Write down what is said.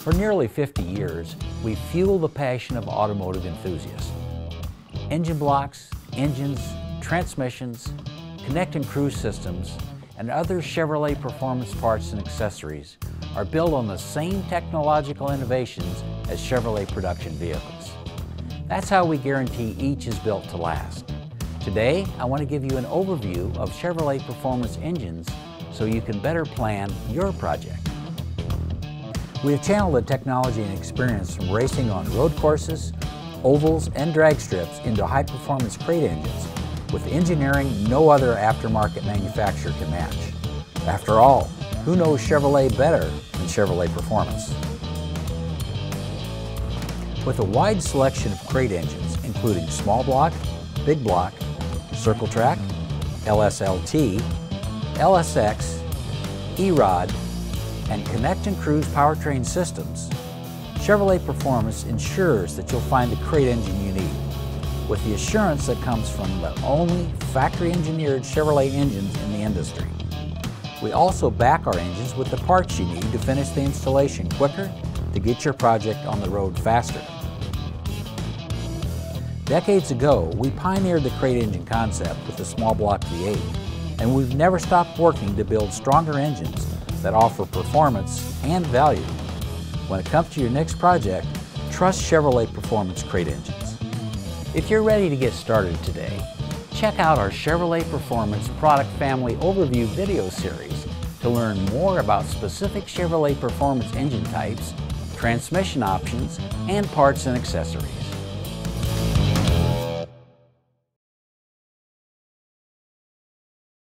For nearly 50 years, we fuel the passion of automotive enthusiasts. Engine blocks, engines, transmissions, connect and cruise systems, and other Chevrolet performance parts and accessories are built on the same technological innovations as Chevrolet production vehicles. That's how we guarantee each is built to last. Today, I want to give you an overview of Chevrolet performance engines so you can better plan your project. We have channeled the technology and experience from racing on road courses, ovals, and drag strips into high-performance crate engines with engineering no other aftermarket manufacturer can match. After all, who knows Chevrolet better than Chevrolet Performance? With a wide selection of crate engines, including small block, big block, circle track, LSLT, LSX, E-Rod, and Connect and Cruise powertrain systems, Chevrolet Performance ensures that you'll find the crate engine you need, with the assurance that comes from the only factory-engineered Chevrolet engines in the industry. We also back our engines with the parts you need to finish the installation quicker to get your project on the road faster. Decades ago, we pioneered the crate engine concept with the small block V8, and we've never stopped working to build stronger engines that offer performance and value. When it comes to your next project, trust Chevrolet Performance Crate Engines. If you're ready to get started today, check out our Chevrolet Performance product family overview video series to learn more about specific Chevrolet Performance engine types, transmission options, and parts and accessories.